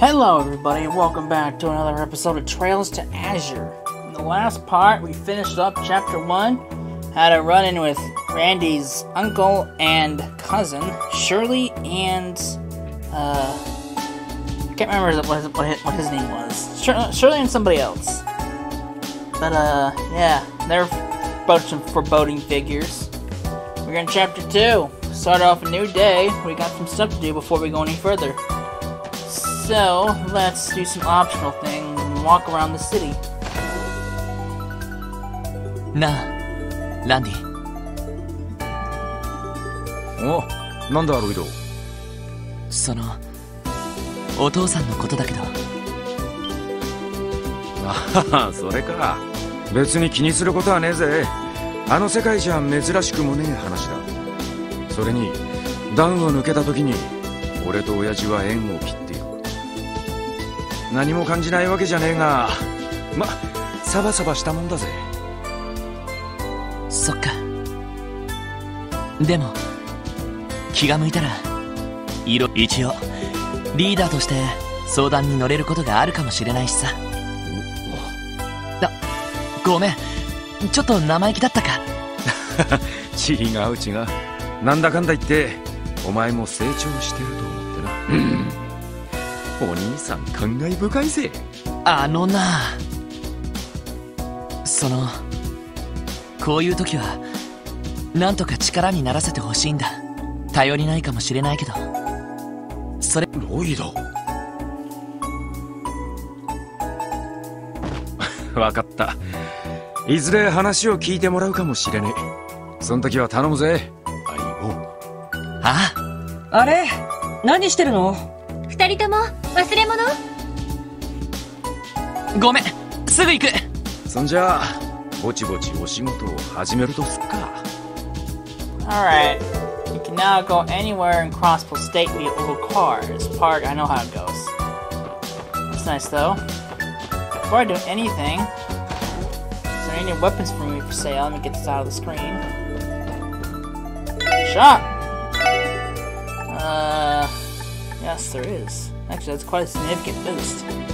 Hello, everybody, and welcome back to another episode of Trails to Azure. In the last part, we finished up Chapter 1, had a run in with Randy's uncle and cousin, Shirley, and, uh, I can't remember what his, what his, what his name was. Shir- Shirley and somebody else. But, uh, yeah, they're bunch of foreboding figures. We're in Chapter 2. Start off a new day. We got some stuff to do before we go any further. So, let's do some optional things and walk around the city. なあランディおなんだロイドそのお父さんのことだけど。ああそれか。別に気にすることはねえぜ。あの世界じゃ珍しくもねえ話だ。それに段を抜けた時に俺と親父は縁を切って何も感じないわけじゃねえがまサバサバしたもんだぜ。そっか。でも気が向いたら色一応リーダーとして相談に乗れることがあるかもしれないしさ。あごめん。ちょっと生意気だったか。違う違う。なんだかんだ言ってお前も成長してると思ってなお兄さん感慨深いぜ。あのな。そのこういう時はなんとか力にならせてほしいんだ。頼りないかもしれないけど。それ。ロイド。分かった。いずれ話を聞いてもらうかもしれねえ。その時は頼むぜ。相棒あ？あれ？何してるの？二人とも忘れ物？ごめん。すぐ行く。そんじゃあぼちぼちお仕事を始めるとすっか。Alright. You can now go anywhere in Crossbell State via local cars Park, I know how it goes. That's nice though. Before I do anything Is there any weapons for me for sale? Let me get this out of the screen. Shop! Uh... Yes, there is. Actually, that's quite a significant boost.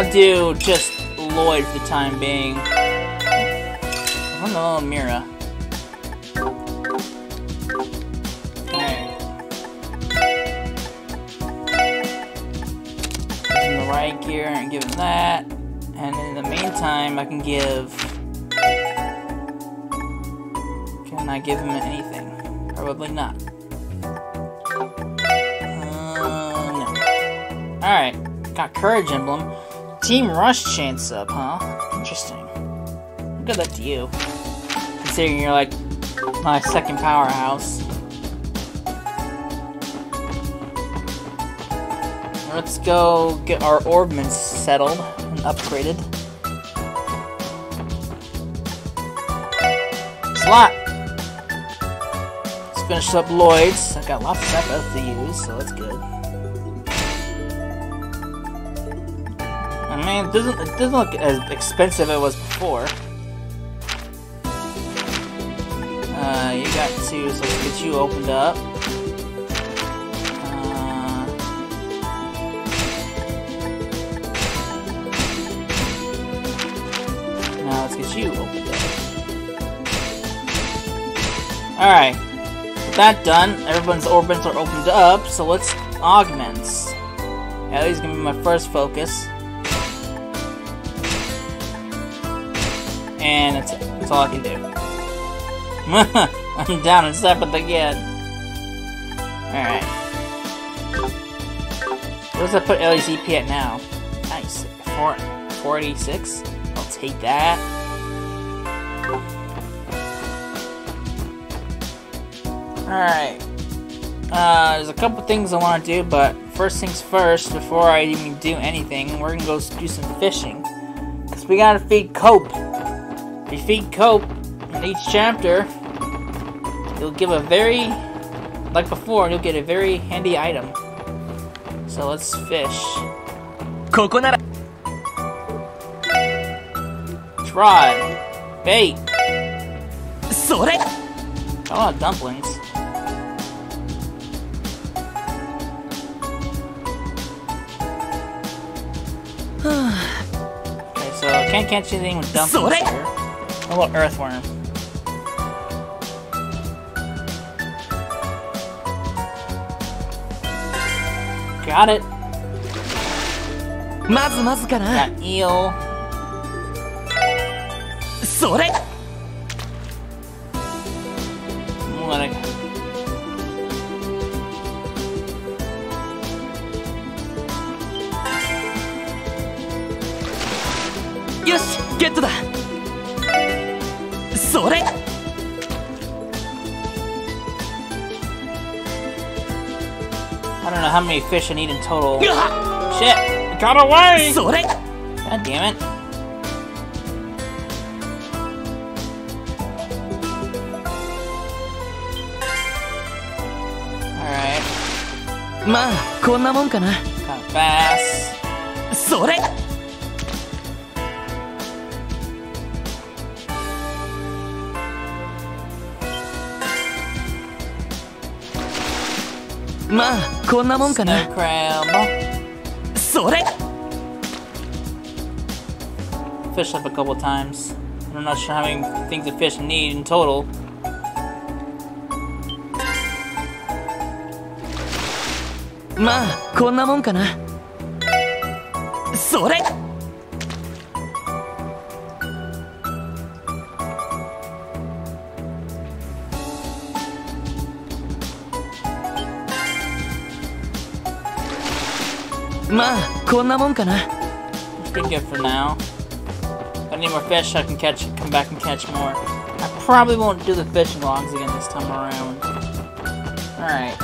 I'll do just Lloyd for the time being. I don't know, Mira. The right gear and give him that. And in the meantime, I can give. Can I give him anything? Probably not. Uh, no. Alright. Got Courage Emblem. Team Rush chance up, huh? Interesting. Good luck to you. Considering you're like my second powerhouse. Let's go get our orbments settled and upgraded. Slot! Let's finish up Lloyd's. I've got lots of stuff to use, so that's good. Mean, it doesn't, it doesn't look as expensive as it was before. Uh, you got two, so let's get you opened up. Uh, now let's get you opened up. Alright. With that done, everyone's orbments are opened up, so let's augments. Elie's gonna be my first focus. That's all I can do. I'm down and seventh again. Alright. Where does that put Elie's at now? Nice. Four, 486? I'll take that. Alright. Uh, there's a couple things I want to do, but first things first, before I even do anything, we're gonna go do some fishing. Because we gotta feed Cope defeat Cope in each chapter, you'll give a very, like before, you'll get a very handy item. So let's fish. Coconut. Rod. Bait. Sore. I want dumplings. okay, so can't catch anything with dumplings Sore. here. A little earthworm. Got it. Got eel. それ many fish I need in total. うわ Shit! It got away! それ God damn it. Alright, まあこんなもんかな got bass. それ まあ こんなもんかな.それ Fished up a couple times. I'm not sure how many things a fish need in total. まあこんなもんかなそれ まあこんなもんかな Pretty good for now. If I need more fish, I can catch, come back and catch more. I probably won't do the fishing logs again this time around. Alright.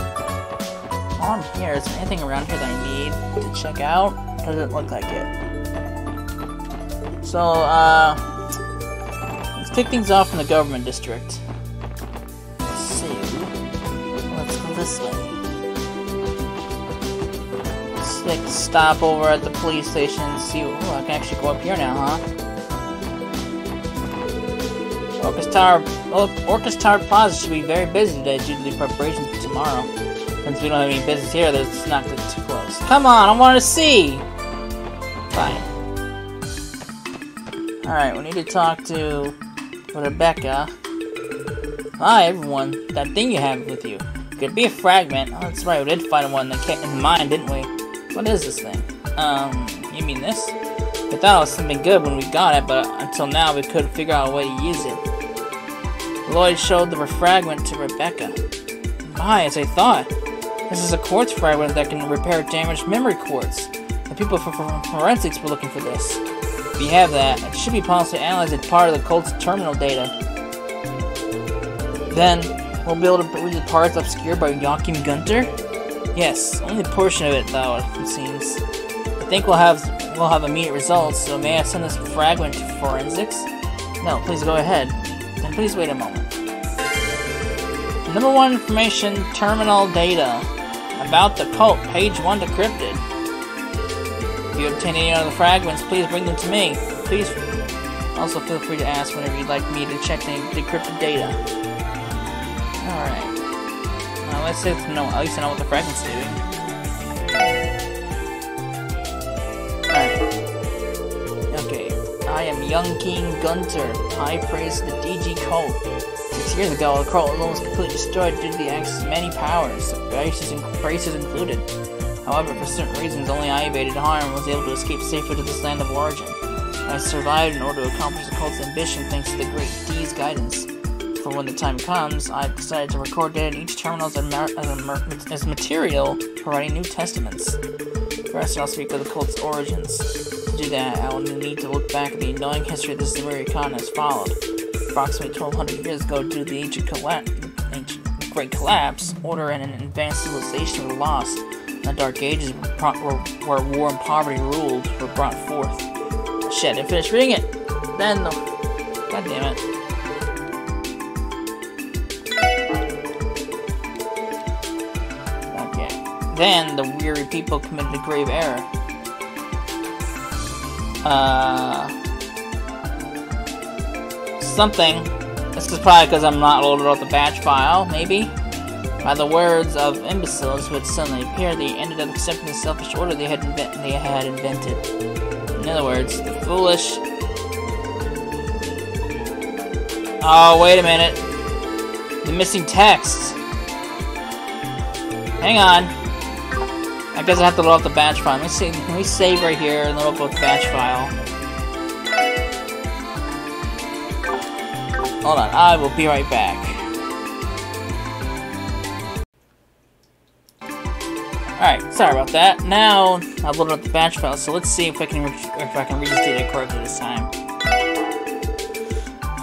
On here, is there anything around here that I need to check out? Doesn't look like it. So, uh, let's take things off from the government district. Like stop over at the police station and see. Ooh, I can actually go up here now, huh? Orchis Tower, oh, Orchis Tower Plaza should be very busy today due to the preparations for tomorrow. Since we don't have any business here, that's not too close. Come on, I want to see. Fine. All right, we need to talk to Rebecca. Hi, everyone. That thing you have with you. Could be a fragment. Oh, that's right. We did find one in, the in mine? What is this thing? Um, you mean this? We thought it was something good when we got it, but until now we couldn't figure out a way to use it. Lloyd showed the fragment to Rebecca. My, as I thought. This is a quartz fragment that can repair damaged memory quartz. The people from forensics were looking for this. If you have that, it should be possible to analyze it part of the cult's terminal data. Then, we'll be able to read the parts obscured by Joachim Gunther? Yes, only a portion of it though, it seems. I think we'll have we'll have immediate results, so may I send this fragment to forensics? No, please go ahead. And please wait a moment. Number one information terminal data. About the cult, page one decrypted. If you obtain any other fragments, please bring them to me. Please also feel free to ask whenever you'd like me to check any decrypted data. Alright. Let's say it's no, at least I know what the fragment's doing. Alright. Okay. I am young King Gunter. I praise the DG cult. Six years ago, the cult was almost completely destroyed due to the Axe's many powers, bracers, and bracers included. However, for certain reasons, only I evaded harm and was able to escape safely to this land of origin. I survived in order to accomplish the cult's ambition thanks to the Great D's guidance. For when the time comes, I've decided to record data in each terminal as, as, as material for writing new testaments. First, I'll speak of the cult's origins. to do that, I will need to look back at the annoying history this Zemuri Khan has followed. Approximately 1200 years ago, due to the ancient, colla- ancient Great Collapse, order and an advanced civilization were lost, the Dark Ages, where, where war and poverty ruled, were brought forth. Shit, I didn't finish reading it! Then, the... God damn it. Then, the weary people committed a grave error. Uh... Something. This is probably because I'm not loaded up the batch file, maybe? By the words of imbeciles who had suddenly appeared, they ended up accepting the selfish order they had, invent- they had invented. In other words, the foolish... Oh, wait a minute. The missing text. Hang on. I guess I have to load up the batch file. Let me see. Let me save right here and load up the batch file. Hold on, I will be right back. Alright, sorry about that. Now I've loaded up the batch file, so let's see if I can if I can read it correctly this time.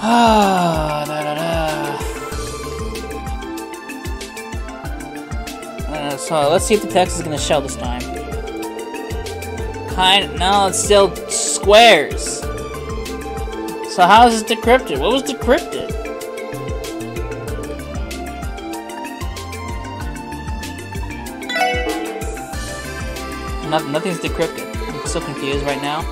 Ah, da, da, da. Uh, so let's see if the text is gonna show this time. Kind no, it's still squares. So how is this decrypted? What was decrypted? No, nothing's decrypted. I'm so confused right now.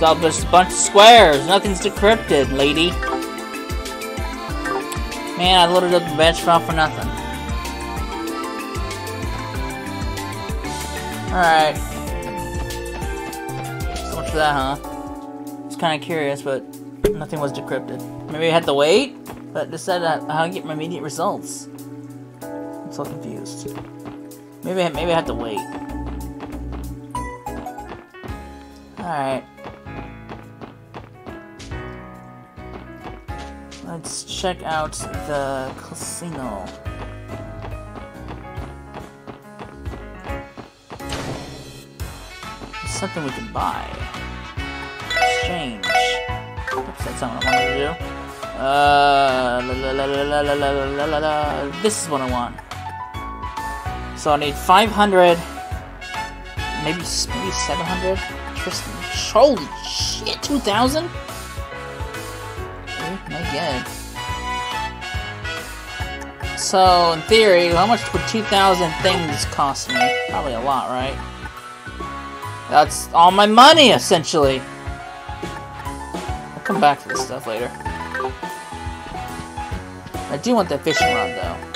So there's a bunch of squares. Nothing's decrypted, lady. Man, I loaded up the batch file for nothing. Alright. So much for that, huh? It's kind of curious, but nothing was decrypted. Maybe I had to wait? But it said how to get my immediate results. I'm so confused. Maybe maybe I have to wait. Alright. Let's check out the casino. Something we can buy. Exchange. Oops, that's not what I wanted to do. Uh, la, la, la, this is what I want. So I need 500, maybe maybe 700. Holy shit, 2,000? God. So, in theory, how much would 2,000 things cost me? Probably a lot, right? That's all my money, essentially. I'll come back to this stuff later. I do want that fishing rod, though.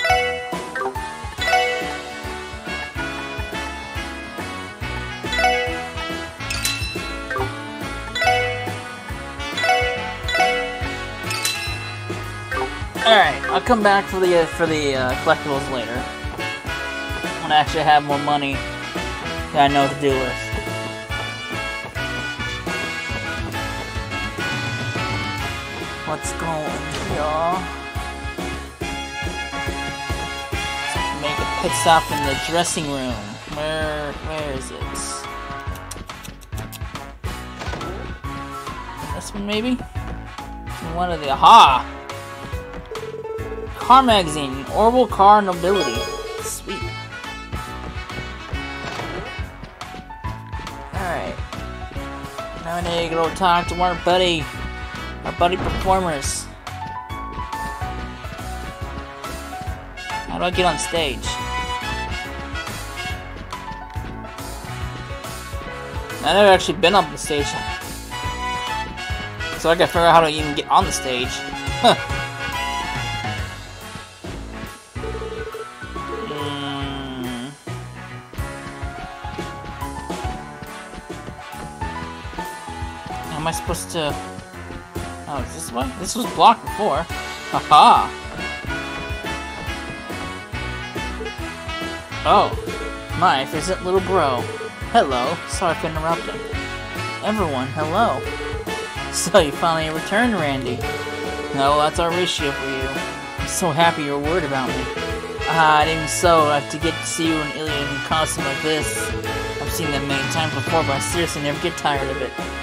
Alright, I'll come back for the uh, for the uh, collectibles later. When I actually have more money that I know what to do with. Let's go here. Make a pit stop in the dressing room. Where where is it? This one maybe? One of the aha! Car magazine, Orville Car Nobility. Sweet. Alright. Now I need to go talk to our buddy. Our buddy performers. How do I get on stage? I've never actually been up the stage. So I gotta figure out how to even get on the stage. Huh. Am I supposed to... Oh, is this way? This was blocked before. Haha! Oh, my visit little bro. Hello, sorry for interrupting. Everyone, hello. So you finally returned, Randy. No, that's our ratio for you. I'm so happy you're worried about me. Ah, and even so, I have to get to see you in Iliad in costume like this, I've seen them many times before, but I seriously never get tired of it.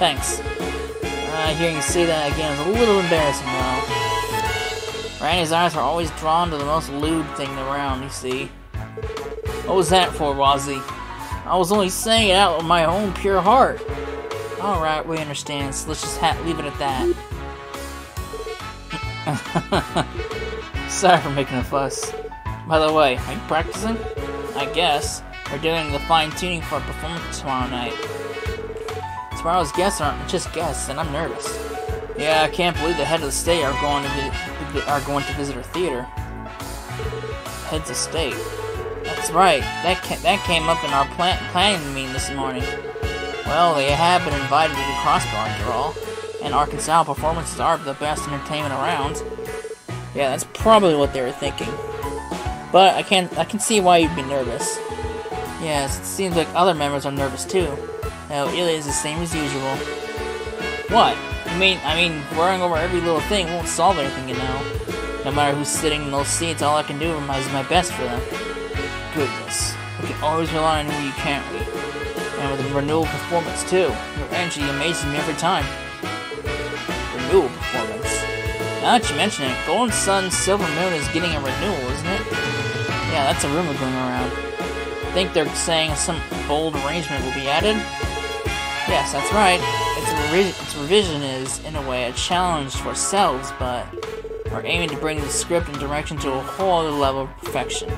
Thanks. Uh, hearing you say that again is a little embarrassing, though. Randy's eyes are always drawn to the most lewd thing around, you see. What was that for, Wazy? I was only saying it out of my own pure heart. Alright, we understand, so let's just leave it at that. Sorry for making a fuss. By the way, are you practicing? I guess. We're doing the fine-tuning for a performance tomorrow night. Tomorrow's guests aren't just guests, and I'm nervous. Yeah, I can't believe the head of the state are going to are going to visit our theater. Heads of state. That's right. That ca that came up in our plan planning meeting this morning. Well, they have been invited to the Crossbell after all, and Arc-en-Ciel performances are the best entertainment around. Yeah, that's probably what they were thinking. But I can I can see why you'd be nervous. Yes, it seems like other members are nervous too. Now, Ilya is the same as usual. What? I mean, I mean, worrying over every little thing won't solve anything, you know. No matter who's sitting in those seats, all I can do is my best for them. Goodness. We can always rely on who you can't we? And with a renewal performance, too. Your energy amazes me every time. Renewal performance. Now that you mention it, Golden Sun Silver Moon is getting a renewal, isn't it? Yeah, that's a rumor going around. I think they're saying some bold arrangement will be added. Yes, that's right. Its, revi its revision is, in a way, a challenge for ourselves, but we're aiming to bring the script and direction to a whole other level of perfection.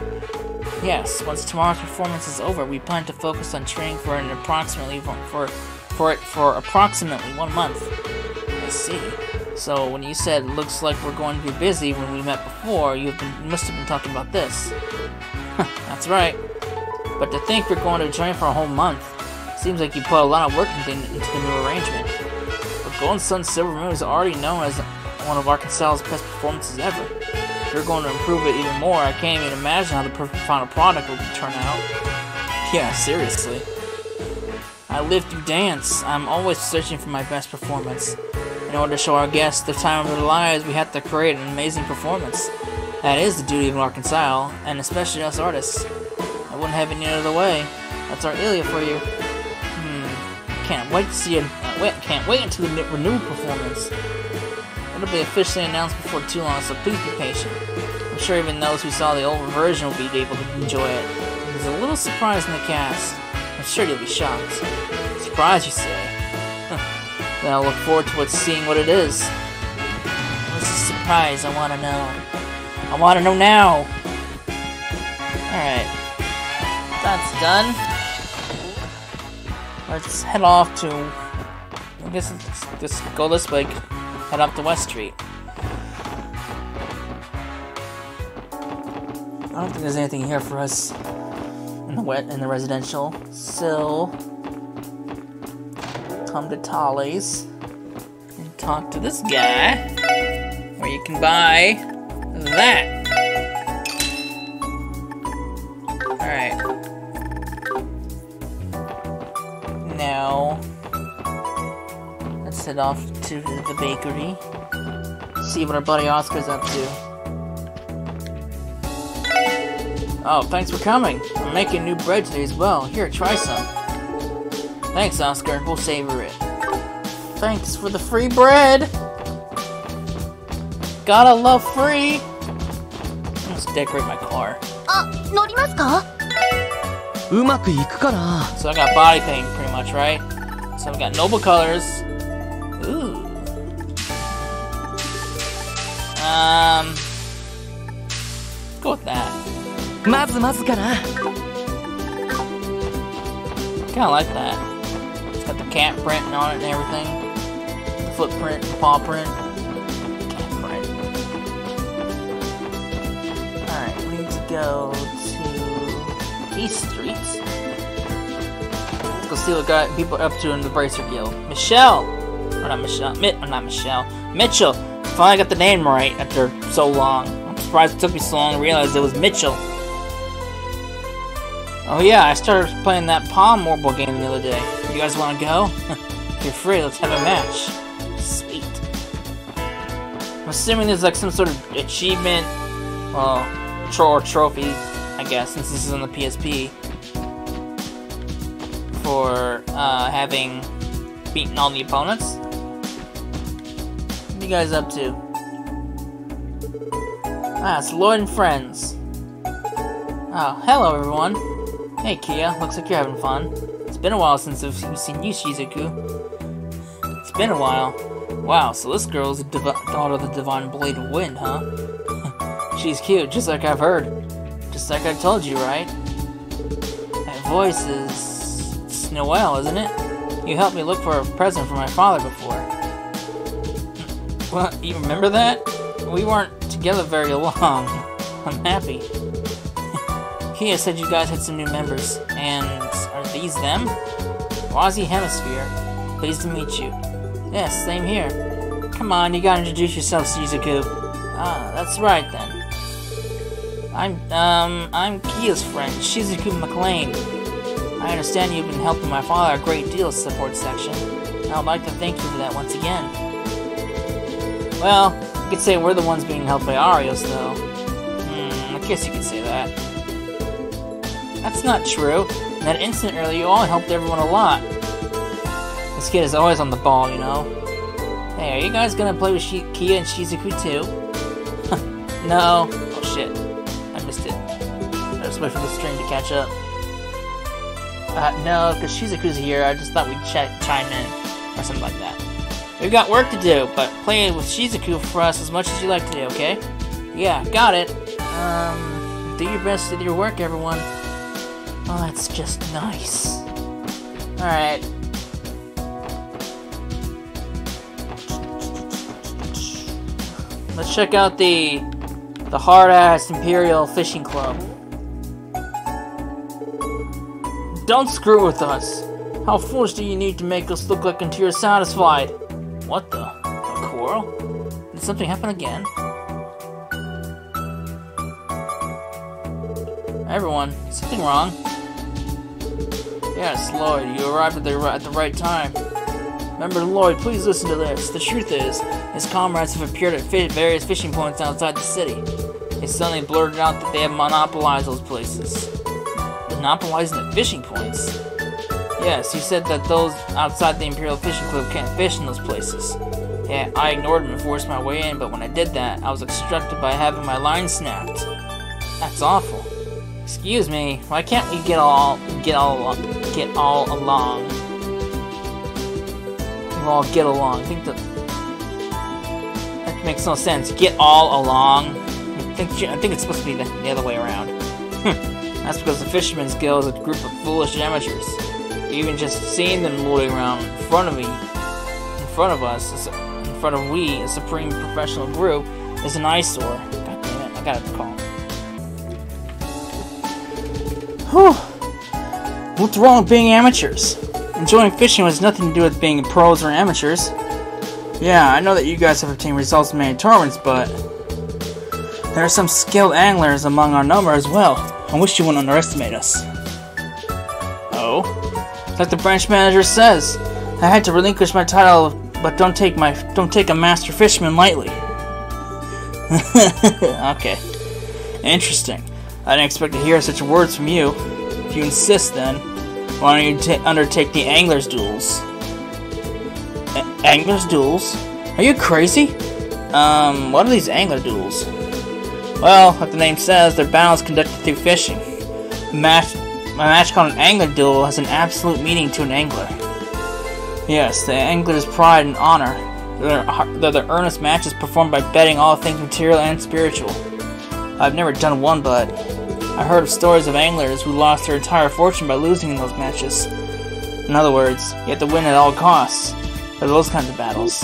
Yes, once tomorrow's performance is over, we plan to focus on training for an approximately for for it for approximately one month. I see. So when you said looks like we're going to be busy when we met before, you've been you must have been talking about this. That's right. But to think we're going to train for a whole month. Seems like you put a lot of work into the new arrangement. But Golden Sun Silver Moon is already known as one of Arc-en-Ciel's best performances ever. You're going to improve it even more, I can't even imagine how the perfect final product will turn out. Yeah, seriously. I live through dance. I'm always searching for my best performance. In order to show our guests the time of their lives, we have to create an amazing performance. That is the duty of Arc-en-Ciel, and especially us artists. I wouldn't have it any other way. That's our Ilya for you. Can't wait to see it. Uh, can't wait until the renewed performance. It'll be officially announced before too long, so please be patient. I'm sure even those who saw the old version will be able to enjoy it. There's a little surprise in the cast. I'm sure you'll be shocked. Surprise, you say? then I'll look forward to seeing what it is. What's the surprise? I want to know. I want to know now. Alright. That's done. Let's head off to... I guess let's just go this way. Head up to West Street. I don't think there's anything here for us in the wet in the residential. So come to Tolly's and talk to this guy where you can buy that. head off to the bakery. See what our buddy Oscar's up to. Oh, thanks for coming. I'm making new bread today as well. Here, try some. Thanks, Oscar. We'll savor it. Thanks for the free bread! Gotta love free! Let's decorate my car. Ah, so I got body paint, pretty much, right? So I've got noble colors, Um. Go with that. まずまずかな Kinda like that. It's got the cat print on it and everything. The footprint, the paw print. Cat print. Alright, we need to go East Street. Let's go see what got people up to in the Bracer Guild. Michelle! Or not Michelle. Mi or not Michelle. Mitchell! Finally got the name right after so long. I'm surprised it took me so long to realize it was Mitchell. Oh yeah, I started playing that Palm Marble game the other day. You guys want to go? you're free, let's have a match. Sweet. I'm assuming there's like some sort of achievement. Well, tro or trophy, I guess, since this is on the PSP, for uh, having beaten all the opponents. Guys up to? Ah, it's Lloyd and Friends. Oh, hello everyone. Hey Kia, looks like you're having fun. It's been a while since I've seen you, Shizuku. It's been a while. Wow, so this girl's a daughter of the Divine Blade of Wind, huh? She's cute, just like I've heard. Just like I told you, right? That voice is... Noel, isn't it? You helped me look for a present for my father before. Well, you remember that? We weren't together very long. I'm happy. Kia said you guys had some new members, and are these them? Wazy Hemisphere, pleased to meet you. Yes, same here. Come on, you gotta introduce yourself, Shizuku. Ah, that's right then. I'm, um, I'm Kia's friend, Shizuku MacLaine. I understand you've been helping my father a great deal, support section. I'd like to thank you for that once again. Well, you could say we're the ones being helped by Arios, though. Hmm, I guess you could say that. That's not true. In that instant earlier, you all helped everyone a lot. This kid is always on the ball, you know. Hey, are you guys gonna play with Shi Kia and Shizuku too? no. Oh shit. I missed it. I just wait for the stream to catch up. Uh, no, because Shizuku's here, I just thought we'd ch chime in. Or something like that. We've got work to do, but play with Shizuku for us as much as you like to do, okay? Yeah, got it. Um, do your best with your work, everyone. Oh, that's just nice. Alright. Let's check out the the hard-ass Imperial Fishing Club. Don't screw with us. How foolish do you need to make us look like until you're satisfied? What the? A quarrel? Did something happen again? Everyone, something wrong? Yes, Lloyd, you arrived at the, at the right time. Remember, Lloyd, please listen to this. The truth is, his comrades have appeared at various fishing points outside the city. They suddenly blurted out that they have monopolized those places. Monopolizing the fishing points? Yes, he said that those outside the Imperial Fishing Club can't fish in those places. Yeah, I ignored him and forced my way in, but when I did that, I was obstructed by having my line snapped. That's awful. Excuse me, why can't we get all get all get all along? We'll all get along. I think that that makes no sense. Get all along. I think I think it's supposed to be the, the other way around. That's because the Fisherman's Guild is a group of foolish amateurs. Even just seeing them loitering around in front of me, in front of us, in front of we, a supreme professional group, is an eyesore. God damn it! I gotta call. Whew. What's wrong with being amateurs? Enjoying fishing has nothing to do with being pros or amateurs. Yeah, I know that you guys have obtained results in many tournaments, but there are some skilled anglers among our number as well. I wish you wouldn't underestimate us. Like the branch manager says, I had to relinquish my title, but don't take my don't take a master fisherman lightly. okay. Interesting. I didn't expect to hear such words from you. If you insist, then, why don't you undertake the Angler's Duels? A Angler's Duels? Are you crazy? Um, what are these Angler Duels? Well, like the name says, they're battles conducted through fishing. Match, a match called an Angler Duel has an absolute meaning to an angler. Yes, the angler's pride and honor. They're, they're the earnest matches performed by betting all things material and spiritual. I've never done one, but I heard of stories of anglers who lost their entire fortune by losing in those matches. In other words, you have to win at all costs for those kinds of battles.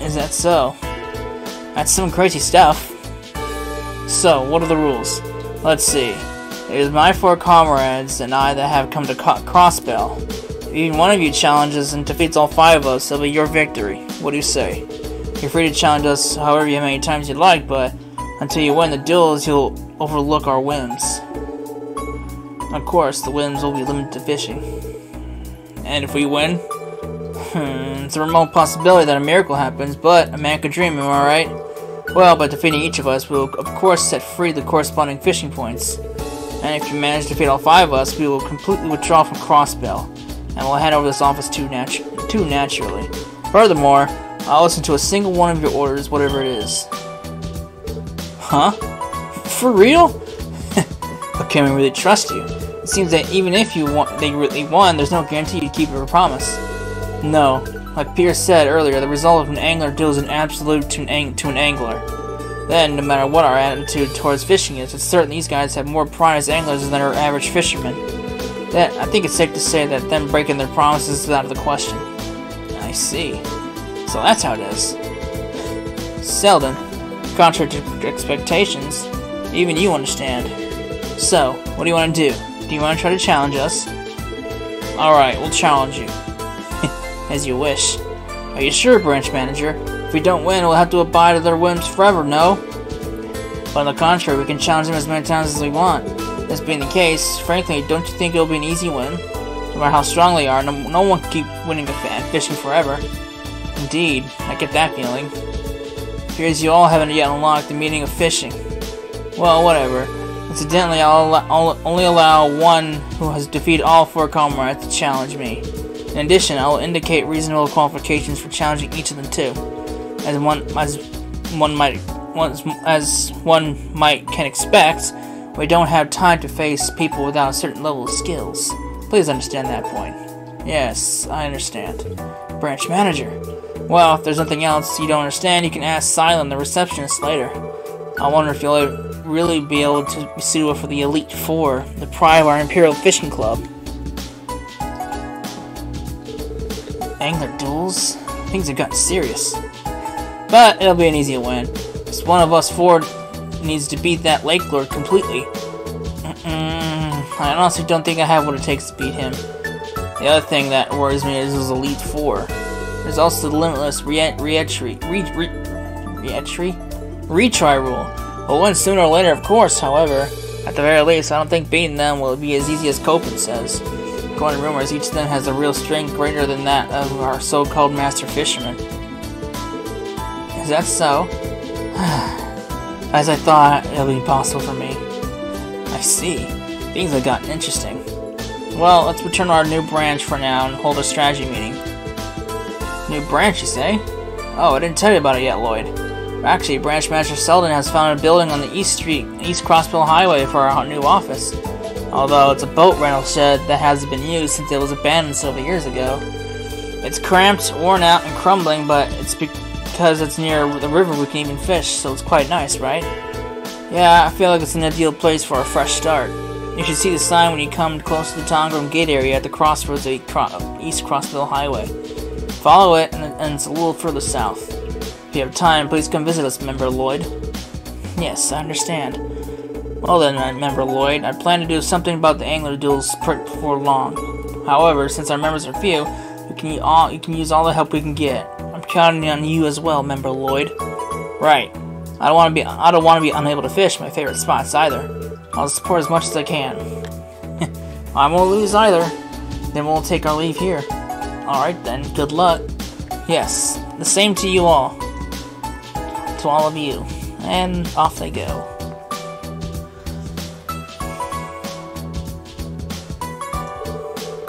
Is that so? That's some crazy stuff. So, what are the rules? Let's see. It is my four comrades and I that have come to Crossbell. If even one of you challenges and defeats all five of us, it'll be your victory. What do you say? You're free to challenge us however many times you'd like, but until you win the duels, you'll overlook our whims. Of course, the whims will be limited to fishing. And if we win, hmm, it's a remote possibility that a miracle happens, but a man could dream, am I right? Well, by defeating each of us, we will of course set free the corresponding fishing points. And if you manage to defeat all five of us, we will completely withdraw from Crossbell, and we'll hand over this office too, natu- too naturally. Furthermore, I'll listen to a single one of your orders, whatever it is. Huh? For real? but can we really trust you? It seems that even if you want, they really won, there's no guarantee you'd keep your promise. No, like Pierce said earlier, the result of an angler deals an absolute to an, to an angler. Then, no matter what our attitude towards fishing is, it's certain these guys have more pride as anglers than our average fishermen. That I think it's safe to say that them breaking their promises is out of the question. I see. So that's how it is. Selden, contrary to expectations, even you understand. So, what do you want to do? Do you want to try to challenge us? Alright, we'll challenge you. As you wish. Are you sure, branch manager? If we don't win, we'll have to abide by their whims forever, no? But on the contrary, we can challenge them as many times as we want. This being the case, frankly, don't you think it'll be an easy win? No matter how strong they are, no, no one can keep winning at fishing forever. Indeed, I get that feeling. Appears you all haven't yet unlocked the meaning of fishing. Well, whatever. Incidentally, I'll, I'll only allow one who has defeated all four comrades to challenge me. In addition, I will indicate reasonable qualifications for challenging each of them too, as one as one might once as one might can expect. We don't have time to face people without a certain level of skills. Please understand that point. Yes, I understand. Branch manager. Well, if there's nothing else you don't understand, you can ask Silent, the receptionist, later. I wonder if you'll really be able to be suitable for the Elite Four, the pride of our Imperial Fishing Club. Angler duels? Things have gotten serious. But it'll be an easy win. Just one of us four needs to beat that Lake Lord completely. I honestly don't think I have what it takes to beat him. The other thing that worries me is his Elite Four. There's also the limitless re- reentry, re- re- retry rule. We'll sooner or later, of course. However, at the very least, I don't think beating them will be as easy as Copen says. According to rumors, each of them has a real strength greater than that of our so-called master fisherman. Is that so? As I thought, it would be impossible for me. I see. Things have gotten interesting. Well, let's return to our new branch for now and hold a strategy meeting. New branch, you eh? say? Oh, I didn't tell you about it yet, Lloyd. Actually, Branch Manager Selden has found a building on the East Street, East Crossbell Highway for our new office. Although it's a boat rental shed that hasn't been used since it was abandoned several years ago. It's cramped, worn out, and crumbling, but it's because it's near the river we can even fish, so it's quite nice, right? Yeah, I feel like it's an ideal place for a fresh start. You should see the sign when you come close to the Tangram Gate area at the crossroads of East Crossbell Highway. Follow it, and, it's a little further south. If you have time, please come visit us, Member Lloyd. Yes, I understand. Well then, uh, Member Lloyd, I plan to do something about the angler duels before long. However, since our members are few, you can, all, you can use all the help we can get. Counting on you as well, Member Lloyd. Right. I don't want to be I don't want to be unable to fish my favorite spots either. I'll support as much as I can. I won't lose either. Then we'll take our leave here. Alright then, good luck. Yes, the same to you all. To all of you. And off they go.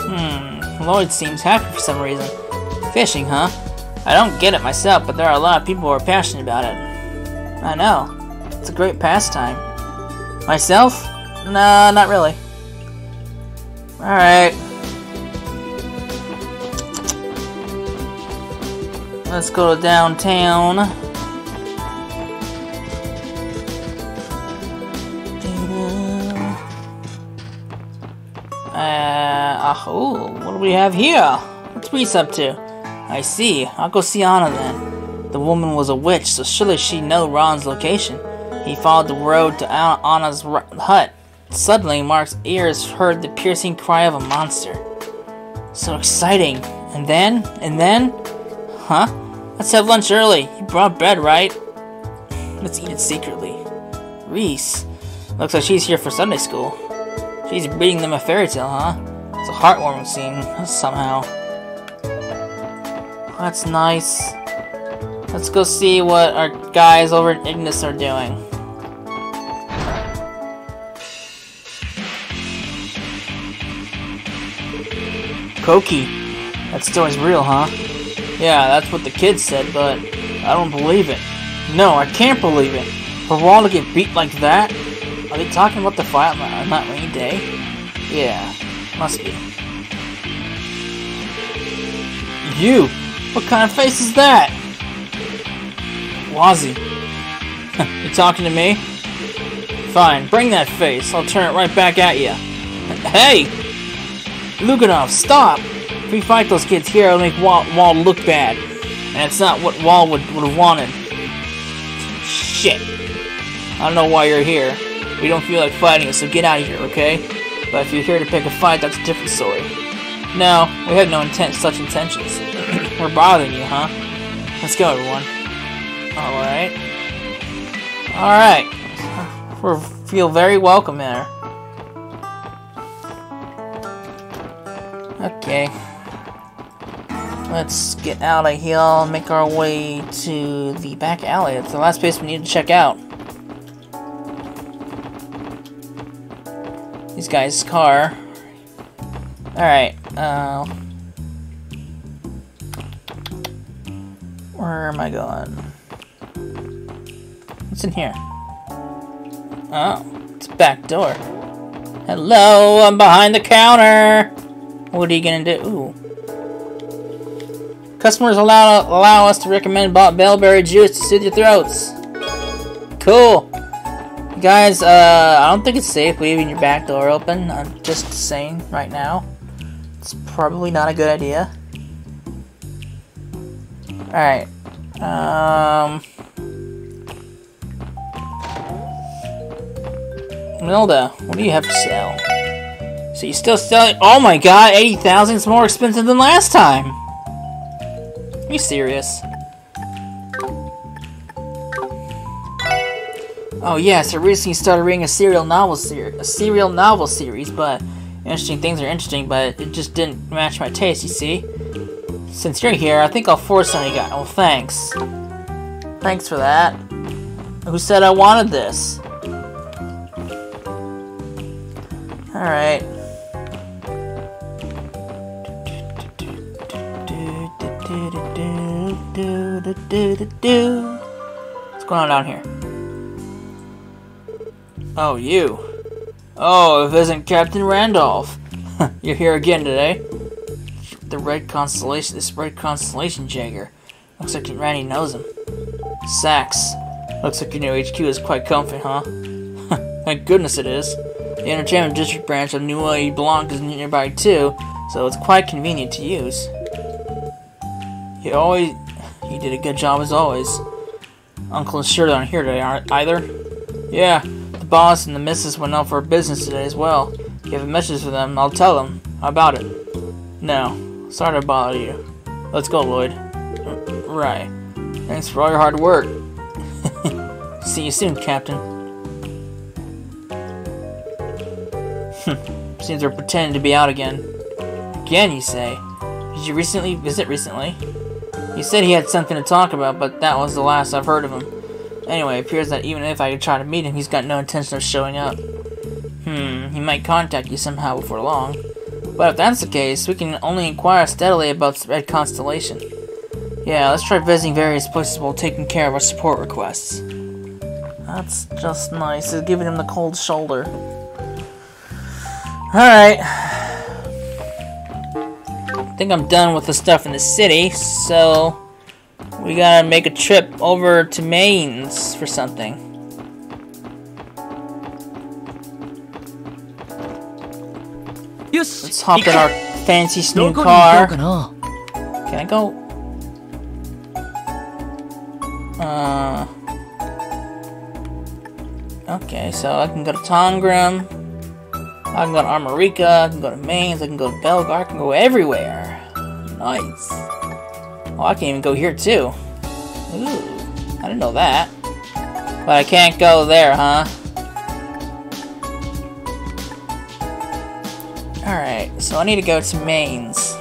Hmm, Lloyd seems happy for some reason. Fishing, huh? I don't get it myself, but there are a lot of people who are passionate about it. I know. It's a great pastime. Myself? No, not really. Alright. Let's go to downtown. Uh, oh, what do we have here? What's Ries up to? I see. I'll go see Anna then. The woman was a witch, so surely she'd know Ron's location. He followed the road to Anna's hut. Suddenly, Mark's ears heard the piercing cry of a monster. So exciting. And then? And then? Huh? Let's have lunch early. You brought bread, right? Let's eat it secretly. Ries. Looks like she's here for Sunday school. She's reading them a fairy tale, huh? It's a heartwarming scene, somehow. That's nice. Let's go see what our guys over at Ignis are doing. Koki. That story's real, huh? Yeah, that's what the kids said, but I don't believe it. No, I can't believe it. For Wall to get beat like that? Are they talking about the fight on that, rainy day? Yeah, must be. You! What kind of face is that? Wazy. you talking to me? Fine, bring that face. I'll turn it right back at you. Hey! Luganov, stop! If we fight those kids here, it'll make Wall, Wall look bad. And it's not what Wall would, would have wanted. Shit. I don't know why you're here. We don't feel like fighting, so get out of here, okay? But if you're here to pick a fight, that's a different story. No, we have no intent, such intentions. We're bothering you, huh? Let's go, everyone. Alright. Alright. We feel very welcome there. Okay. Let's get out of here and make our way to the back alley. It's the last place we need to check out. These guys' car. Alright, uh... Where am I going? What's in here? Oh, it's a back door. Hello, I'm behind the counter! What are you gonna do? Ooh. Customers allow allow us to recommend bought bellberry juice to soothe your throats. Cool. Guys, uh, I don't think it's safe leaving your back door open. I'm just saying right now. It's probably not a good idea. Alright. Um... Milda, what do you have to sell? So you still selling? Oh my god, 80,000 is more expensive than last time! Are you serious? Oh yes, I recently started reading a serial novel series, a serial novel series, but interesting things are interesting, but it just didn't match my taste, you see? Since you're here, I think I'll force on you guys. Oh, thanks. Thanks for that. Who said I wanted this? Alright. What's going on down here? Oh, you. Oh, if it isn't Captain Randolph. You're here again today. The red constellation, this red constellation Jaeger. Looks like Randy knows him. Sax. Looks like your new HQ is quite comfy, huh? Thank goodness it is. The Entertainment District branch of New New Blanc is nearby too, so it's quite convenient to use. You always, you did a good job as always. Uncle and Shirley aren't here today, aren't either? Yeah, the boss and the missus went out for business today as well. If you have a message for them, I'll tell them. How about it? No, sorry to bother you. Let's go, Lloyd. Right. Thanks for all your hard work. See you soon, Captain. Seems they're pretending to be out again. Again, you say? Did you recently visit recently? He said he had something to talk about, but that was the last I've heard of him. Anyway, it appears that even if I could try to meet him, he's got no intention of showing up. Hmm, he might contact you somehow before long. But if that's the case, we can only inquire steadily about the Red Constellation. Yeah, let's try visiting various places while taking care of our support requests. That's just nice. It's giving him the cold shoulder. Alright. I think I'm done with the stuff in the city, so we gotta make a trip over to Mainz for something. Let's hop in our fancy new car. Can I go? Uh. Okay, so I can go to Tangram. I can go to Armorica, I can go to Mainz, I can go to Belgard, I can go everywhere. Nice. Oh, I can even go here too. Ooh, I didn't know that. But I can't go there, huh? So I need to go to Mainz.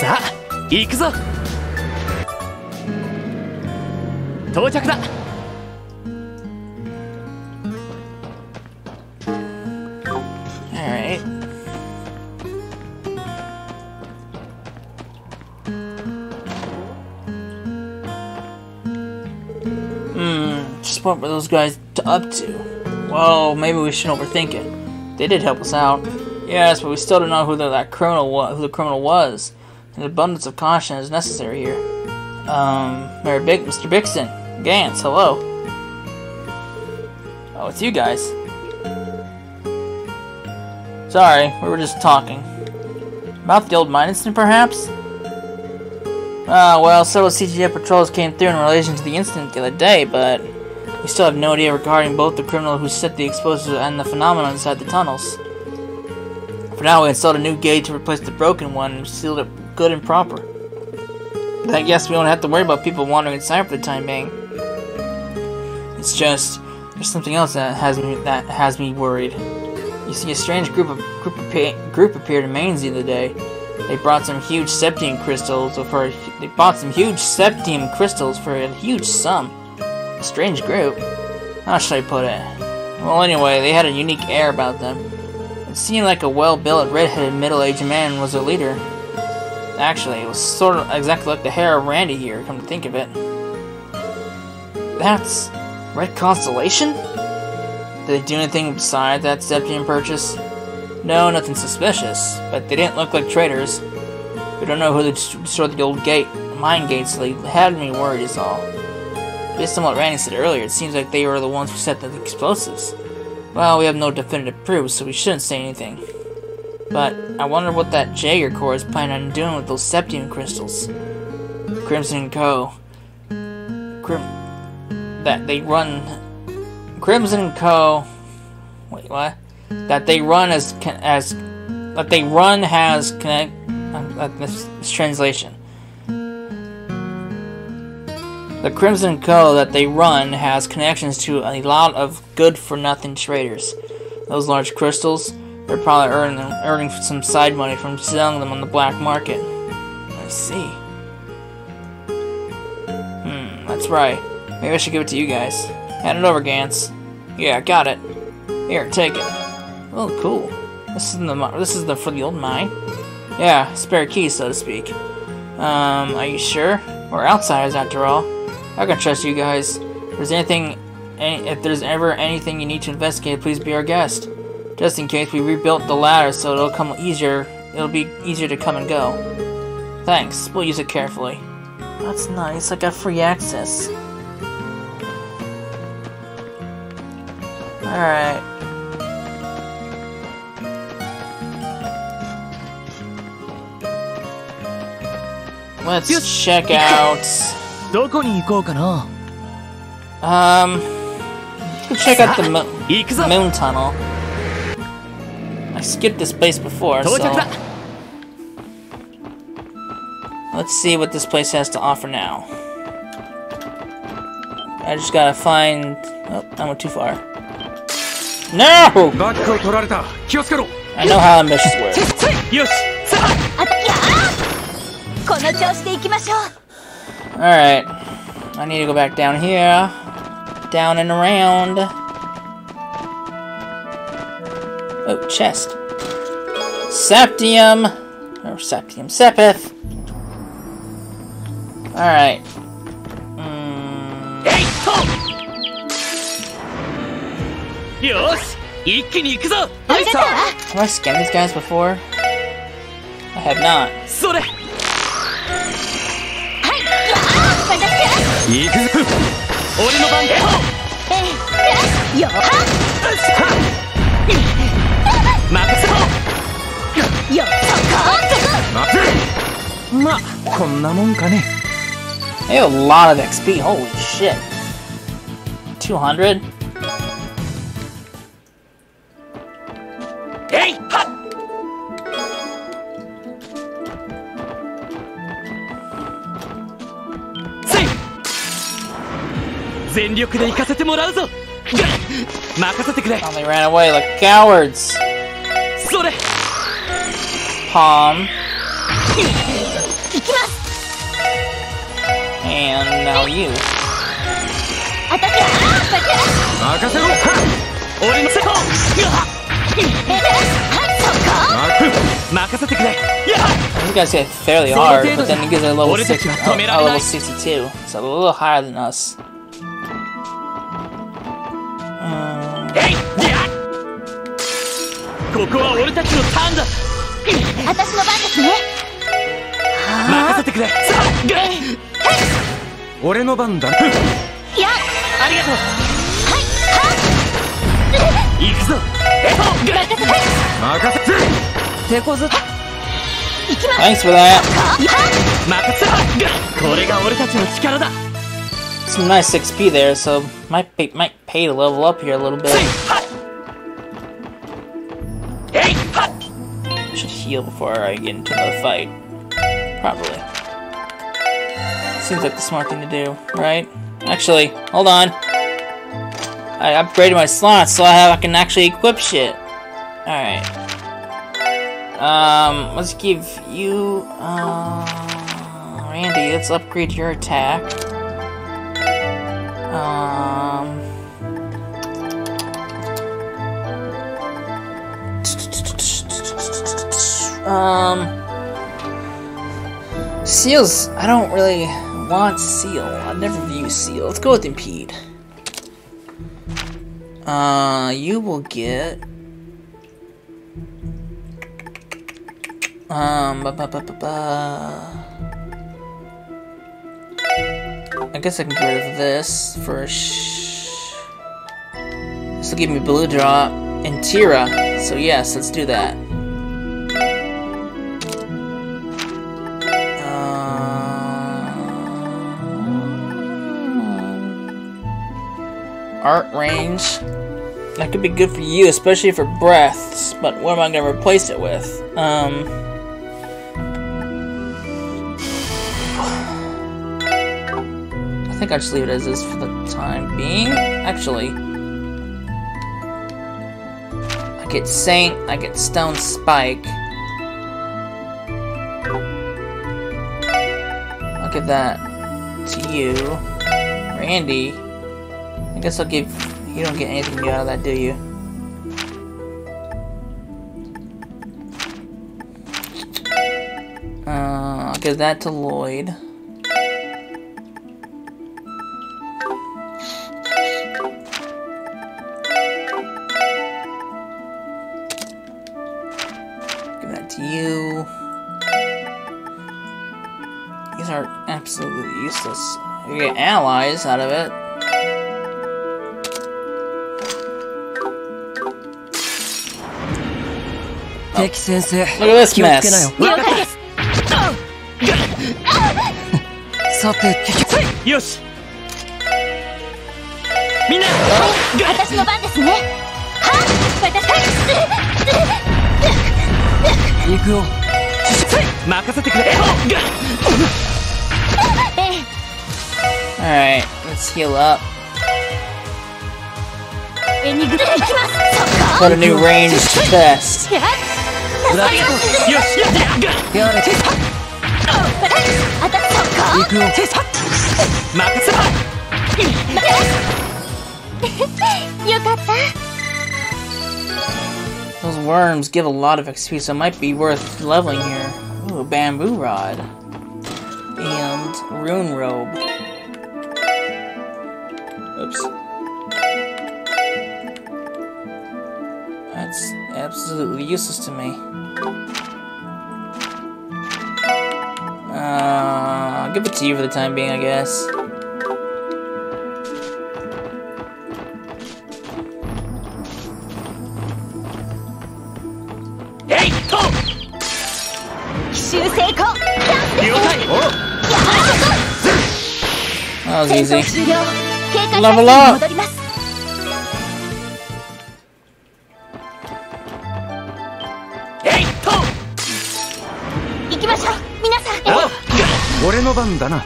さあ、行くぞ到着だ Alright. Hmm, just what were those guys up to? Well, maybe we shouldn't overthink it. They did help us out. Yes, but we still don't know who the, that criminal wa- who the criminal was. An abundance of caution is necessary here. Um, Mary Big- Mr. Bixton, Gantz, hello. Oh, it's you guys. Sorry, we were just talking. About the old mine incident, perhaps? Ah, well, several CGF patrols came through in relation to the incident the other day, but we still have no idea regarding both the criminal who set the explosives and the phenomenon inside the tunnels. For now, we installed a new gate to replace the broken one and sealed it good and proper. But I guess we don't have to worry about people wandering inside for the time being. It's just there's something else that has me that has me worried. You see, a strange group of group group appeared in Mainz the other day. They brought some huge septium crystals for they bought some huge septium crystals for a huge sum. Strange group. How should I put it? Well, anyway, they had a unique air about them. It seemed like a well-built, red-headed, middle-aged man was their leader. Actually, it was sort of exactly like the hair of Randy here. Come to think of it. That's Red Constellation. Did they do anything besides that Septium purchase? No, nothing suspicious, but they didn't look like traitors. We don't know who destroyed the old gate, mine gates, so they had me worried is all. Based on what Randy said earlier, it seems like they were the ones who set the explosives. Well, we have no definitive proof, so we shouldn't say anything. But I wonder what that Jaeger Corps is planning on doing with those Septium crystals. Crimson Co. Crim- that they run Crimson Co. Wait, what? That they run as as that they run has connect. Uh, this, this translation. The Crimson Co. that they run has connections to a lot of good-for-nothing traders. Those large crystals, they're probably earning earning some side money from selling them on the black market. I see. Hmm, that's right. Maybe I should give it to you guys. Hand it over, Gantz. Yeah, got it. Here, take it. Oh, cool. This is the this is the for the old mine. Yeah, spare key, so to speak. Um, are you sure? We're outsiders, after all. I can trust you guys. If there's anything, any, if there's ever anything you need to investigate, please be our guest. Just in case we rebuilt the ladder, so it'll come easier. It'll be easier to come and go. Thanks. We'll use it carefully. That's nice. I got free access. Alright. Let's check out. どこに行こうかな Um. Let's check out the mo- 行くぞ moon tunnel. I skipped this place before, 到 so 着だ let's see what this place has to offer now. I just gotta find. Oh, I went too far. No! バックを取られた気をつけろ I know how ambitious work. よしさああやーこの調子で行きましょう Alright. I need to go back down here. Down and around. Oh, chest. Septium! Or Septium. Sepith! Alright. Mm. Hey! Yosh! Have I scanned these guys before? I have not. 行くぞ俺の番えいよは任せろよそこまあこんなもんかね They have a lot of XP. Holy shit. 200? 力で行かせてもらうぞぐっ任せてくれ Oh, they ran away like cowards. それ Palm. 行きます And now you. アタック任せろ俺のセコはいそっか任せてくれ These guys get fairly hard, but then you guys are level, What is six, it? uh, uh, level 62. So a little higher than us. えいやここは俺たちのターンだ。私の番ですね。任せてくれ。さあグッ俺の番だ。いや。ありがとう。行くぞ。えほグッ任せ手こず Thanks for that. 任せこれが俺たちの力だ。Some nice XP there, so Might pay, might pay to level up here a little bit. Should heal before I get into another fight. Probably. Seems like the smart thing to do, right? Actually, hold on. I upgraded my slots so I have I can actually equip shit. Alright. Um, let's give you, uh, Randy, let's upgrade your attack. Um Um Seals, I don't really want Seal. I've never used Seal. Let's go with Impede. Uh, you will get. Um, ba ba ba ba ba. I guess I can get rid of this for. This will give me Blue Drop and Tear. So, yes, let's do that. Uh, art range. That could be good for you, especially for breaths. But what am I going to replace it with? Um. Think I'll just leave it as is for the time being. Actually, I get Saint, I get Stone Spike. I'll give that to you. Randy, I guess I'll give. You don't get anything new out of that, do you? Uh, I'll give that to Lloyd. allies out of it. Oh. Look at this mess. Yosh. Mina. 行くよ任せてくれ Alright, let's heal up. Got a new range test. Those worms give a lot of XP, so it might be worth leveling here. Ooh, bamboo rod. And rune robe. absolutely useless to me. Uh, I'll give it to you for the time being, I guess. Oh. Easy. Level up! う俺の番だな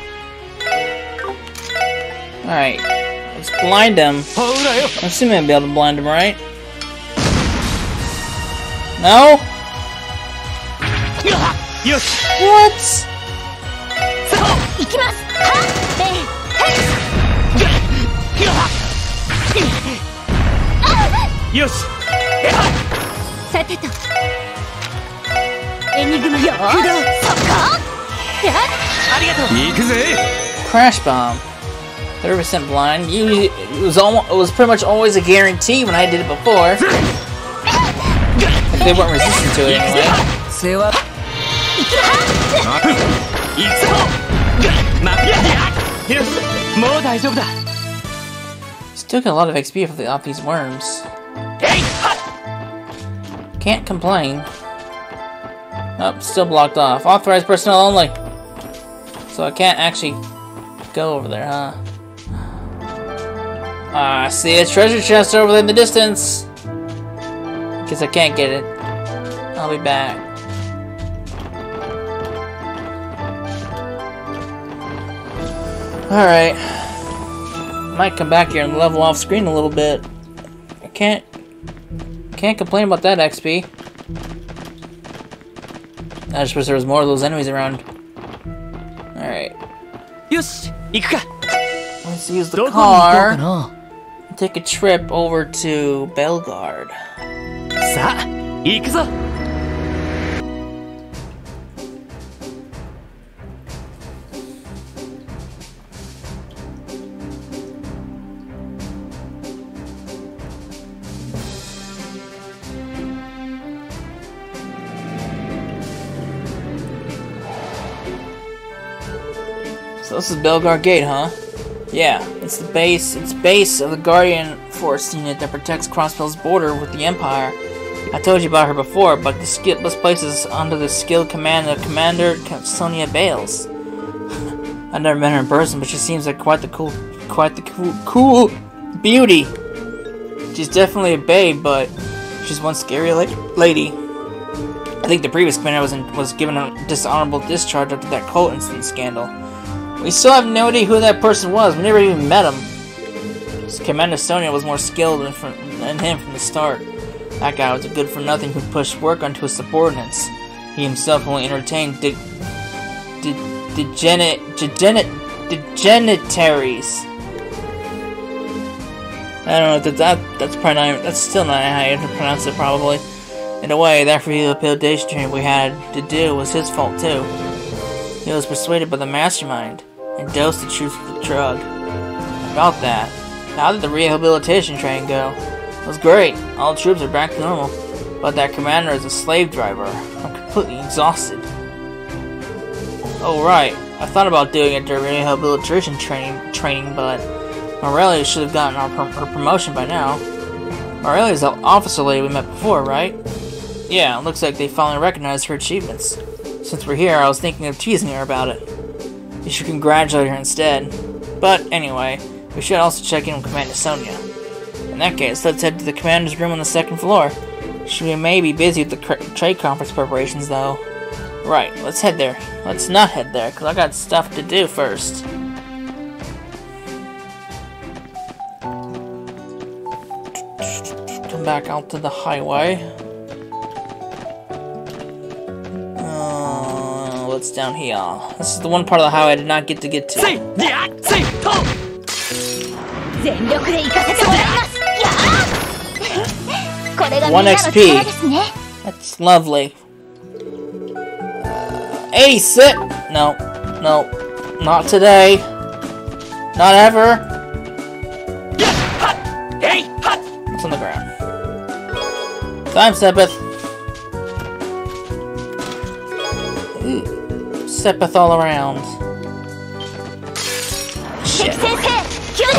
Alright. Let's blind him. ほらよ I'm assuming I'll be able to blind him, right? No? よし What? 行きますはっ Crash Bomb. 30% blind. Usually, it was almost, it was pretty much always a guarantee when I did it before. They weren't resistant to it anyway. Still get a lot of XP for the, off these worms. Can't complain. Oh, still blocked off. Authorized personnel only. So I can't actually go over there, huh? Ah, I see a treasure chest over in the distance. Guess I can't get it. I'll be back. Alright. Might come back here and level off screen a little bit. I can't can't complain about that XP. I just wish there was more of those enemies around. Alright. よし行くか Let's use the どこに行こうか car な and take a trip over to Belgard. さあ行くぞ So this is Belgard Gate, huh? Yeah, it's the base. It's base of the Guardian Force unit that protects Crossbell's border with the Empire. I told you about her before, but the skill, this place is under the skilled command of Commander Sonya Baelz. I've never met her in person, but she seems like quite the cool, quite the cool, cool beauty. She's definitely a babe, but she's one scary like lady. I think the previous commander was in, was given a dishonorable discharge after that cult incident scandal. We still have no idea who that person was. We never even met him. Commander Sonya was more skilled than, from, than him from the start. That guy was a good for nothing who pushed work onto his subordinates. He himself only entertained de- de- degenerate, degenerate. I don't know that, that that's probably not that's still not how you pronounce it probably. In a way, that rehabilitation training we had to do was his fault too. He was persuaded by the mastermind and dose the troops with the drug. About that, how did the rehabilitation train go? It was great. All troops are back to normal. But that commander is a slave driver. I'm completely exhausted. Oh right, I thought about doing it during rehabilitation training, training, but Morelia should have gotten our her promotion by now. Morelia is the officer lady we met before, right? Yeah, looks like they finally recognized her achievements. Since we're here, I was thinking of teasing her about it. You should congratulate her instead. But anyway, we should also check in with Commander Sonya. In that case, let's head to the commander's room on the second floor. She may be busy with the trade conference preparations, though. Right, let's head there. Let's not head there, because I got stuff to do first. Come back out to the highway. what's down here? This is the one part of the highway I did not get to get to. One XP. That's lovely. Uh, 86! No. No. Not today. Not ever. It's on the ground. Time, Sepith. Sepith all around. Shit.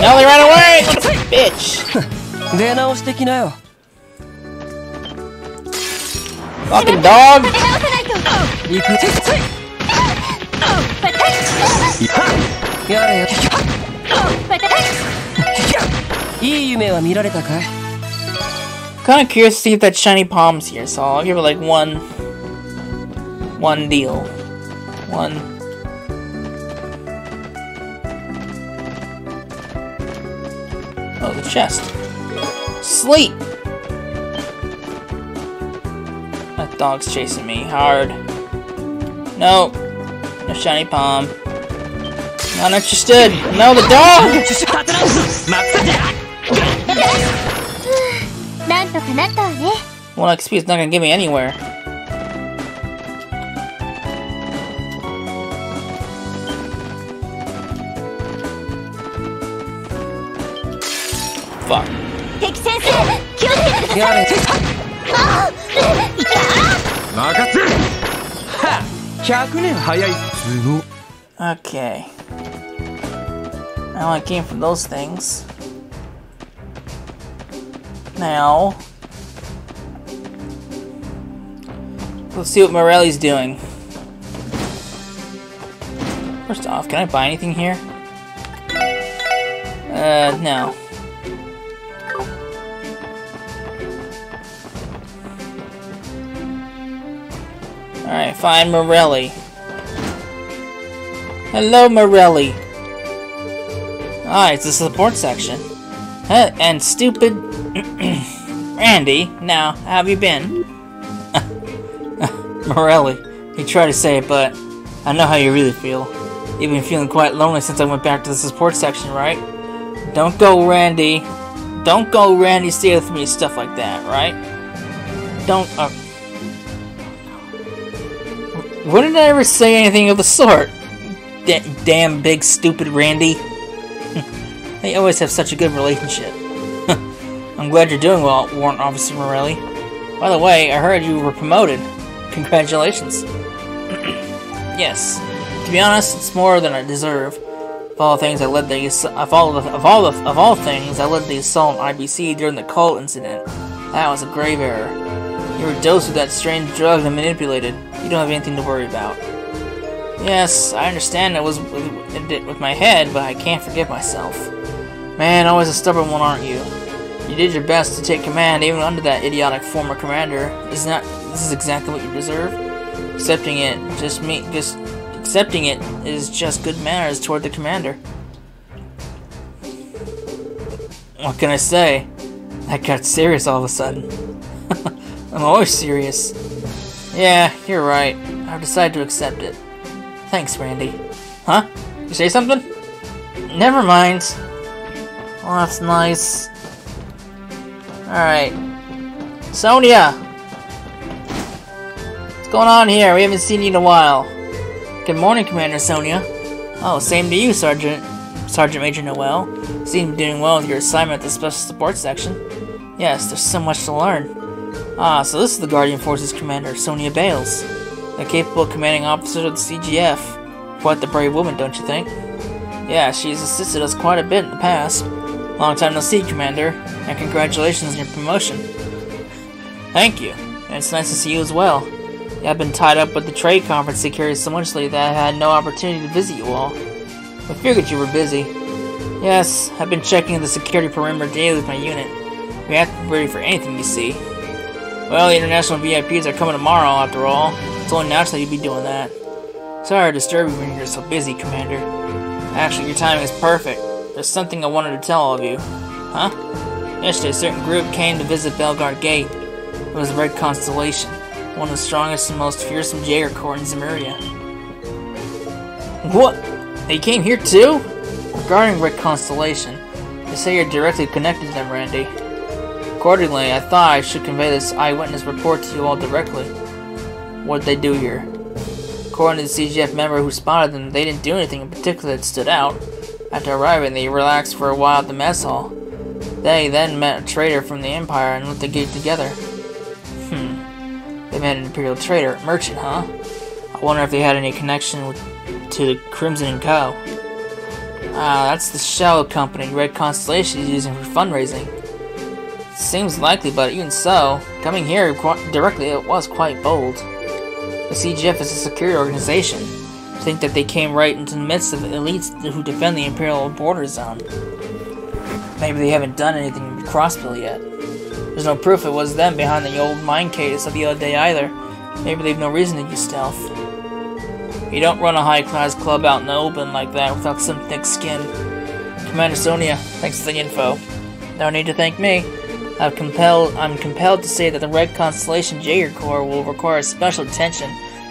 Now they ran away! What a bitch! Fucking dog! Kinda curious to see if that shiny palm's here, so I'll give it like one... one deal one. Oh, the chest. Sleep! That dog's chasing me hard. No. No shiny palm. Not interested. No, the dog! One XP is not gonna get me anywhere. つの Okay. I only came from those things. Now, let's see what Morelli's doing. First off, can I buy anything here? Uh, no. Fine, Morelli. Hello, Morelli. Ah, it's the support section. And stupid Randy. Now, how have you been? Morelli, you try to say it, but I know how you really feel. You've been feeling quite lonely since I went back to the support section, right? Don't go, Randy. Don't go, Randy. Stay with me, stuff like that, right? Don't. Uh, wouldn't I ever say anything of the sort? Da damn big stupid Randy. they always have such a good relationship. I'm glad you're doing well, Warrant Officer Morelli. By the way, I heard you were promoted. Congratulations. yes. To be honest, it's more than I deserve. Of all things, I led the of all the, of all the, of all things, I led the assault on IBC during the cult incident. That was a grave error. You were dosed with that strange drug and manipulated. You don't have anything to worry about. Yes, I understand it was with, with, with my head, but I can't forgive myself. Man, always a stubborn one, aren't you? You did your best to take command even under that idiotic former commander. Isn't that this is exactly what you deserve? Accepting it just me just accepting it is just good manners toward the commander. What can I say? That got serious all of a sudden. I'm always serious. Yeah, you're right. I've decided to accept it. Thanks, Randy. Huh? You say something? Never mind. Well, that's nice. Alright. Sonya! What's going on here? We haven't seen you in a while. Good morning, Commander Sonya. Oh, same to you, Sergeant. Sergeant Major Noel. Seem to be doing well with your assignment at the Special Support Section. Yes, there's so much to learn. Ah, so this is the Guardian Forces Commander, Sonya Baelz. A capable commanding officer of the CGF. Quite the brave woman, don't you think? Yeah, she's assisted us quite a bit in the past. Long time no see, Commander, and congratulations on your promotion. Thank you, and it's nice to see you as well. Yeah, I've been tied up with the trade conference security so much lately that I had no opportunity to visit you all. I figured you were busy. Yes, I've been checking the security perimeter daily with my unit. We have to be ready for anything you see. Well, the international VIPs are coming tomorrow, after all. It's only natural you'd be doing that. Sorry to disturb you when you're so busy, Commander. Actually, your timing is perfect. There's something I wanted to tell all of you. Huh? Yesterday, a certain group came to visit Belgard Gate. It was the Red Constellation, one of the strongest and most fearsome Jaeger Corps in Zemuria. What? They came here too? Regarding Red Constellation, they say you're directly connected to them, Randy. Accordingly, I thought I should convey this eyewitness report to you all directly. What did they do here? According to the CGF member who spotted them, they didn't do anything in particular that stood out. After arriving, they relaxed for a while at the mess hall. They then met a trader from the Empire and went the gate together. Hmm. They met an Imperial trader, merchant, huh? I wonder if they had any connection with, to the Crimson and Co. Ah, that's the shell company Red Constellation is using for fundraising. Seems likely, but even so, coming here directly it was quite bold. The CGF is a security organization. Think that they came right into the midst of elites who defend the Imperial border zone. Maybe they haven't done anything with Crossbell yet. There's no proof it was them behind the old mine case of the other day either. Maybe they've no reason to use stealth. You don't run a high-class club out in the open like that without some thick skin. Commander Sonya, thanks for the info. No need to thank me. I'm compelled, I'm compelled to say that the Red Constellation Jaeger Corps will require special attention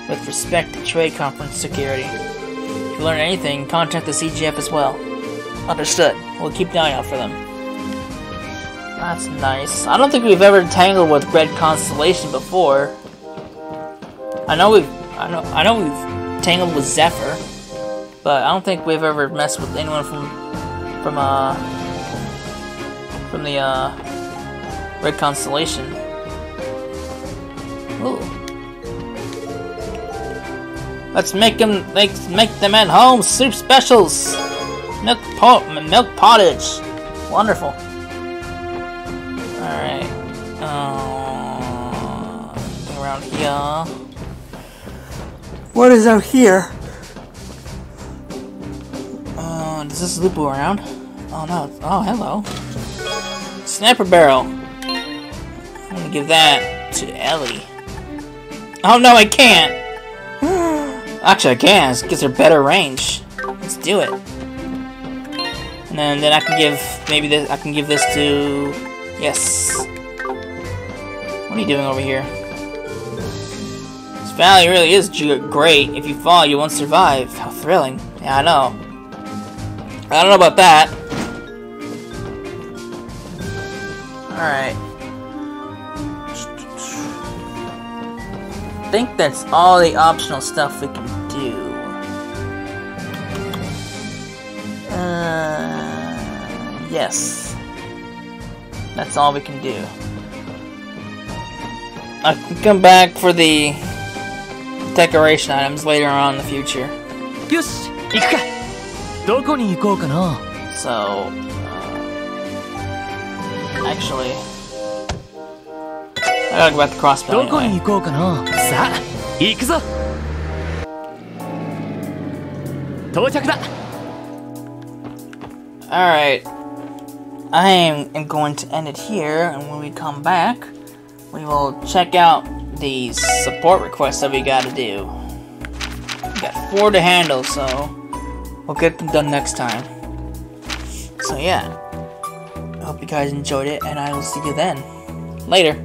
with respect to trade conference security. If you learn anything, contact the CGF as well. Understood. We'll keep an eye out for them. That's nice. I don't think we've ever tangled with Red Constellation before. I know we've I know I know we've tangled with Zephyr, but I don't think we've ever messed with anyone from from uh from the uh Red Constellation. Ooh. Let's make them make make them at home soup specials. Milk pot milk pottage. Wonderful. All right. Uh, around here. What is out here? Uh, does this loop around? Oh no. Oh, hello. Sniper barrel. Give that to Elie. Oh no, I can't! Actually, I can. It gives her better range. Let's do it. And then, then I can give maybe this. I can give this to yes. What are you doing over here? This valley really is great. If you fall, you won't survive. How thrilling! Yeah, I know. I don't know about that. All think that's all the optional stuff we can do. Uh, yes. That's all we can do. I can come back for the decoration items later on in the future. So, uh, actually... I gotta go at the crossbow anyway. Alright. I am going to end it here, and when we come back, we will check out the support requests that we gotta do. We got four to handle, so we'll get them done next time. So yeah, hope you guys enjoyed it, and I will see you then. Later.